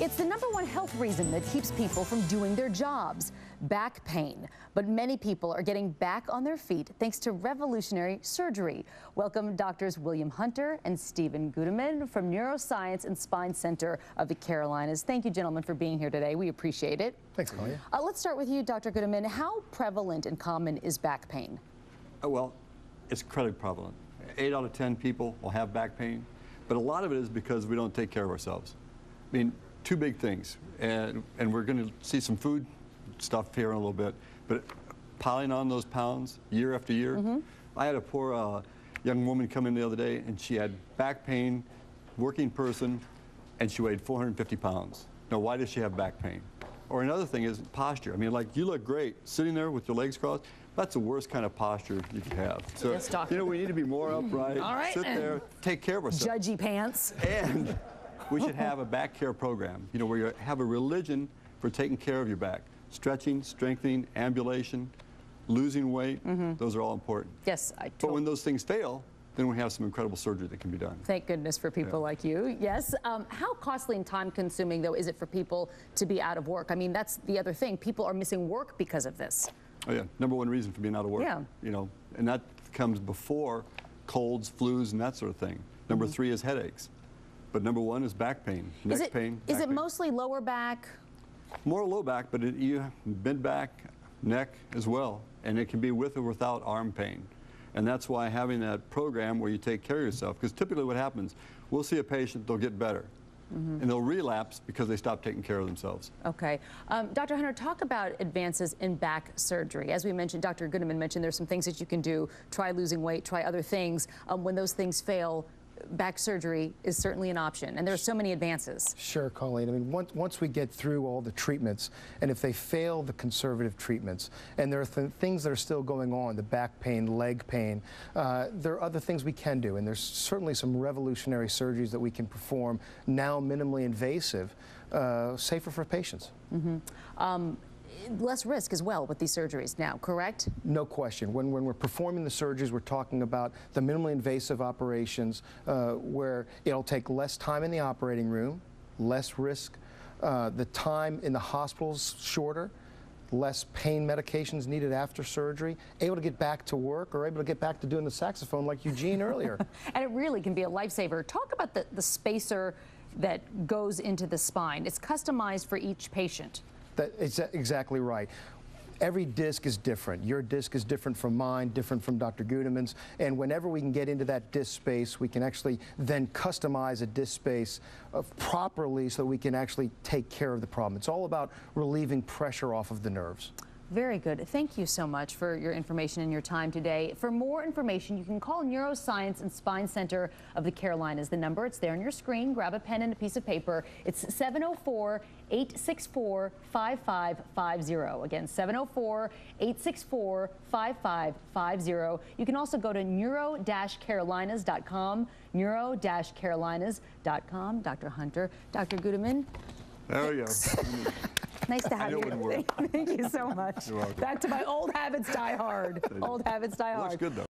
It's the number one health reason that keeps people from doing their jobs back pain. But many people are getting back on their feet thanks to revolutionary surgery. Welcome doctors William Hunter and Stephen Gudeman from Neuroscience and Spine Center of the Carolinas. Thank you, gentlemen, for being here today. We appreciate it. Thanks, Colleen. Uh, let's start with you, Dr. Gudeman. How prevalent and common is back pain? Oh, well, it's incredibly prevalent. Eight out of 10 people will have back pain, but a lot of it is because we don't take care of ourselves. I mean, two big things, and, and we're going to see some food stuff here in a little bit, but piling on those pounds year after year. Mm -hmm. I had a poor uh, young woman come in the other day, and she had back pain, working person, and she weighed 450 pounds. Now, why does she have back pain? Or another thing is posture. I mean, like, you look great sitting there with your legs crossed. That's the worst kind of posture you could have. So, yes, you know, we need to be more upright. All right. Sit there, take care of ourselves. Judgy pants. And we should have a back care program, you know, where you have a religion for taking care of your back. Stretching, strengthening, ambulation, losing weight, mm -hmm. those are all important. Yes, I But when those things fail, then we have some incredible surgery that can be done. Thank goodness for people yeah. like you. Yes. Um, how costly and time consuming, though, is it for people to be out of work? I mean, that's the other thing. People are missing work because of this. Oh, yeah. Number one reason for being out of work. Yeah. You know, and that comes before colds, flus, and that sort of thing. Number mm -hmm. three is headaches. But number one is back pain, neck is it, pain. Is it pain. mostly lower back? More low back, but it, you bend back, neck as well. And it can be with or without arm pain. And that's why having that program where you take care of yourself, because typically what happens, we'll see a patient, they'll get better. Mm -hmm. and they'll relapse because they stop taking care of themselves. Okay. Um, Dr. Hunter, talk about advances in back surgery. As we mentioned, Dr. Gudeman mentioned there's some things that you can do. Try losing weight, try other things. Um, when those things fail, back surgery is certainly an option, and there are so many advances. Sure, Colleen. I mean, once, once we get through all the treatments, and if they fail the conservative treatments, and there are th things that are still going on, the back pain, leg pain, uh, there are other things we can do, and there's certainly some revolutionary surgeries that we can perform now minimally invasive, uh, safer for patients. Mm -hmm. um, less risk as well with these surgeries now, correct? No question. When, when we're performing the surgeries, we're talking about the minimally invasive operations uh, where it'll take less time in the operating room, less risk, uh, the time in the hospitals shorter, less pain medications needed after surgery, able to get back to work or able to get back to doing the saxophone like Eugene earlier. and it really can be a lifesaver. Talk about the, the spacer that goes into the spine. It's customized for each patient. That is exactly right. Every disc is different. Your disc is different from mine, different from Dr. Gudeman's, and whenever we can get into that disc space, we can actually then customize a disc space uh, properly so we can actually take care of the problem. It's all about relieving pressure off of the nerves. Very good. Thank you so much for your information and your time today. For more information, you can call Neuroscience and Spine Center of the Carolinas. The number, it's there on your screen. Grab a pen and a piece of paper. It's 704 864 5550. Again, 704 864 5550. You can also go to neuro carolinas.com, neuro carolinas.com. Dr. Hunter, Dr. Gudeman. There you go. Nice to have you. Thank, thank you so much. Back to my old habits die hard. Old habits die hard. Looks good though.